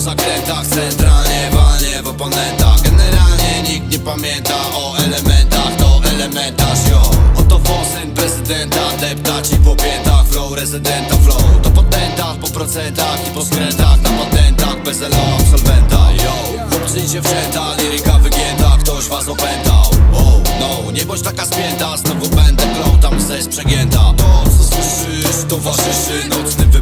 po zakrętach Centralnie walnie w oponentach. Generalnie nikt nie pamięta o elementach To elementarz, yo. Oto wosyn prezydenta Depta ci po piętach Flow rezydenta, flow. To potentach, po procentach i po skrętach Na patentach, bez elo absolwenta, yo. Chłopcy i dziewczęta, liryka wygięta Ktoś was opętał, oh no Nie bądź taka spięta, znowu będę klął Tam ze przegięta. To co słyszysz, towarzyszy nocnym wypadom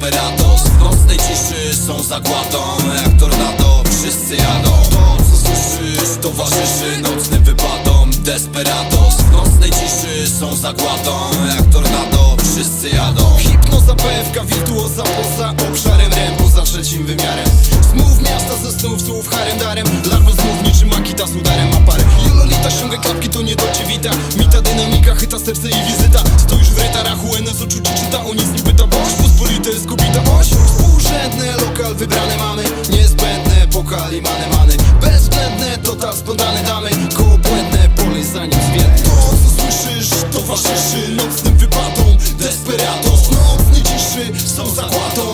Desperados w nocnej ciszy są zagładą Jak tornado, wszyscy jadą. To co słyszysz, towarzyszy nocnym wypadom. Desperados w nocnej ciszy są zagładą Jak tornado, wszyscy jadą. Hipnoza, PFK, wirtuoza poza obszarem rem Poza trzecim wymiarem. Smów miasta ze snów, słów harem darem. Larwa znów niczym Akita z udarem ma parę. Jololita ściąga klapki, to nie do wita. Mita, dynamika, chyta serce i wizyta. Stoisz w retarach, UN z oczu ci czyta O nic nie Niezbędny lokal, wybrane mamy Niezbędne pokali, mane, many. Bezwzględne, total, spontane damy Koło błędne, pole zanim zwiędne To co słyszysz, towarzyszy nocnym wypadom Desperados, noc nie ciszy, są zagładą